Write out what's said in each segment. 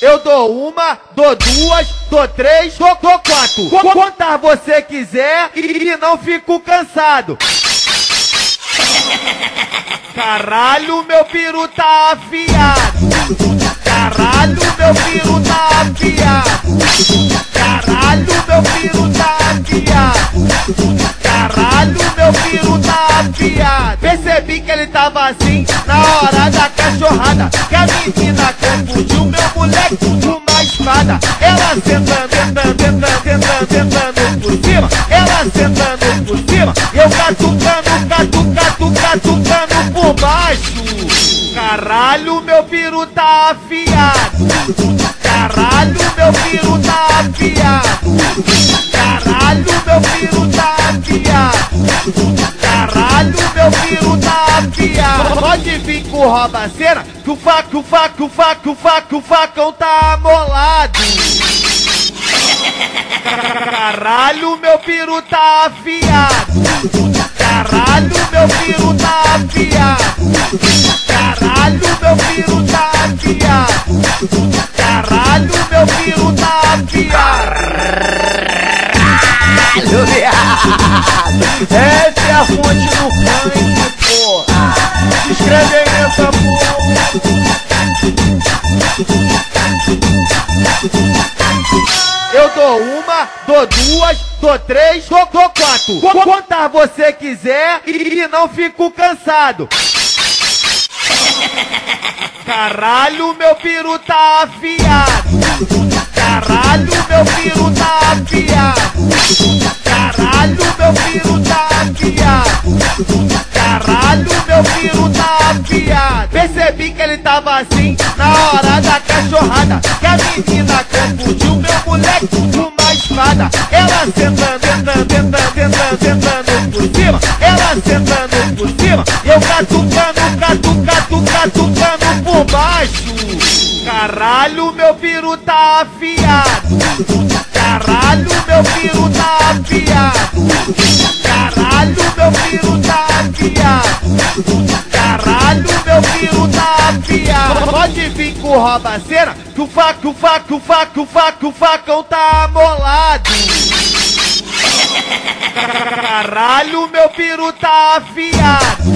Eu dou uma, dou duas, dou três, dou, dou quatro. Qu quantas você quiser e, e não fico cansado. Caralho, meu piru tá afiado. Caralho, meu piru tá afiado. Caralho, meu piru tá afiado. Caralho, meu piru tá afiado. Percebi que ele tava assim na hora da cachorrada. Que a menina por cima. Ela sentando por cima. Eu catucando, catucando, catucando, por baixo. Caralho, meu piru tá afiado. Caralho, meu piru tá afiado. Caralho, meu piru tá afiado. Caralho, meu piru tá afiado. Pode vir com rouba cena, que o faco, o faco, o faco, o facão tá amolado. Caralho, meu piru tá afiado. Caralho, meu piru tá afiado. Caralho, meu piru tá afiado. Caralho, meu piru tá afiado. Caralho, viado. Essa é a fonte do funk, porra. Se inscreve aí dou duas, dou três, dou, dou quatro. Qu quantas você quiser e, e não fico cansado. Caralho, meu piru tá afiado. Caralho, meu piru tá afiado. Caralho, meu piru tá afiado. Caralho, meu piru tá afiado. Percebi que ele tava assim na hora da cachorrada. Que a menina confundiu meu moleque espada. Ela sentando, sentando, sentando, sentando, por cima. Ela sentando por cima. Eu catucando, catucando, catucando por baixo. Caralho, meu piru tá afiado. Caralho, meu piru tá afiado. Com rouba cena, que o faco, o faco, o faco, o faco, o facão tá amolado. Caralho, meu piru tá afiado.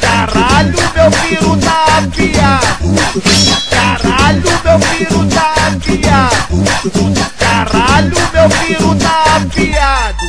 Caralho, meu piru tá afiado. Caralho, meu piru tá afiado. Caralho, meu piru tá afiado.